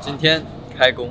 今天开工。